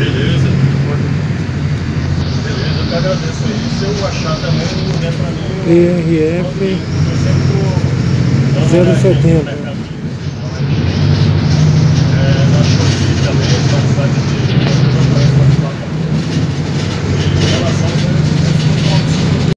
Beleza. Beleza, eu te agradeço aí. Se eu achar também, liga pra mim. ERF Eu sempre tô 070.